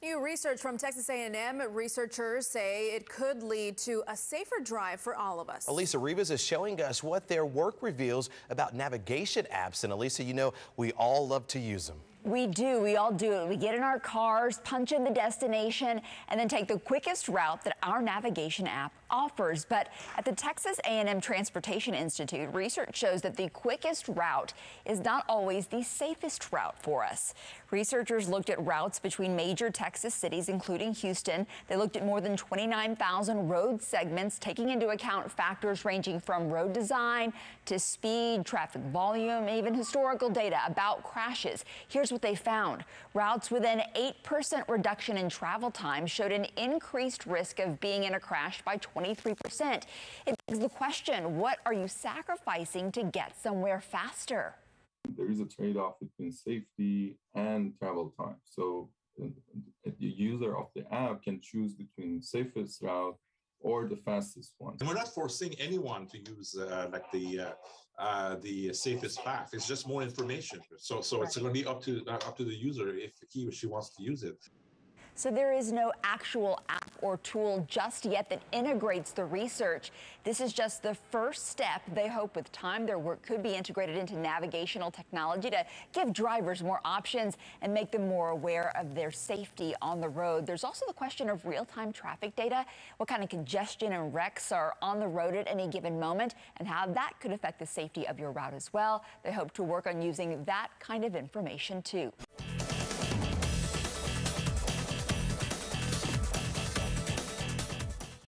New research from Texas A&M. Researchers say it could lead to a safer drive for all of us. Elisa Rivas is showing us what their work reveals about navigation apps. And Elisa, you know, we all love to use them. We do. We all do it. We get in our cars, punch in the destination, and then take the quickest route that our navigation app offers. But at the Texas A&M Transportation Institute, research shows that the quickest route is not always the safest route for us. Researchers looked at routes between major Texas cities, including Houston. They looked at more than 29,000 road segments, taking into account factors ranging from road design to speed, traffic volume, even historical data about crashes. Here's what they found. Routes with an 8% reduction in travel time showed an increased risk of being in a crash by 23%. It begs the question, what are you sacrificing to get somewhere faster? There is a trade-off between safety and travel time. So uh, the user of the app can choose between safest route or the fastest one. And we're not forcing anyone to use uh, like the uh, uh, the safest path. It's just more information. So so right. it's going to be up to uh, up to the user if he or she wants to use it. So there is no actual app or tool just yet that integrates the research. This is just the first step. They hope with time their work could be integrated into navigational technology to give drivers more options and make them more aware of their safety on the road. There's also the question of real-time traffic data, what kind of congestion and wrecks are on the road at any given moment, and how that could affect the safety of your route as well. They hope to work on using that kind of information too.